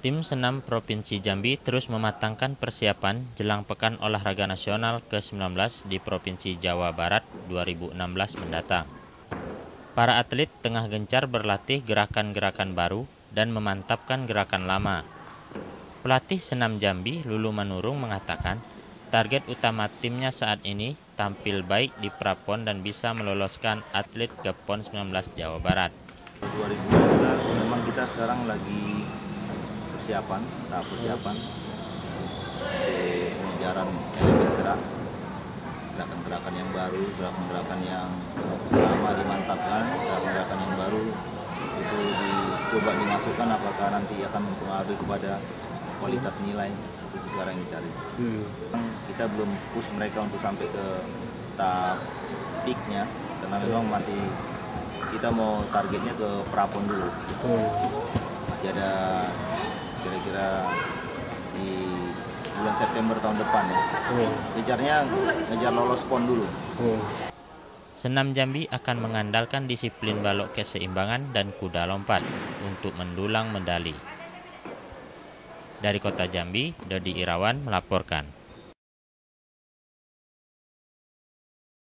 Tim senam Provinsi Jambi terus mematangkan persiapan jelang Pekan Olahraga Nasional ke-19 di Provinsi Jawa Barat 2016 mendatang. Para atlet tengah gencar berlatih gerakan-gerakan baru dan memantapkan gerakan lama. Pelatih senam Jambi Lulu Manurung mengatakan, target utama timnya saat ini tampil baik di Prapon dan bisa meloloskan atlet ke PON 19 Jawa Barat. 2012 memang kita sekarang lagi persiapan, tahap persiapan untuk pengejaran elemen gerak, gerakan-gerakan yang baru, gerakan-gerakan yang lama dimantapkan, gerakan-gerakan yang baru itu dicoba dimasukkan apakah nanti akan mempengaruhi kepada kualitas nilai itu sekarang yang dicari. Hmm. Kita belum push mereka untuk sampai ke tahap peaknya karena memang masih kita mau targetnya ke prapon dulu. Hmm. Masih ada kira-kira di bulan September tahun depan ya. Hmm. Kejarnya ngejar lolos pon dulu. Hmm. Senam Jambi akan mengandalkan disiplin balok keseimbangan dan kuda lompat untuk mendulang medali. Dari kota Jambi, Dodi Irawan melaporkan.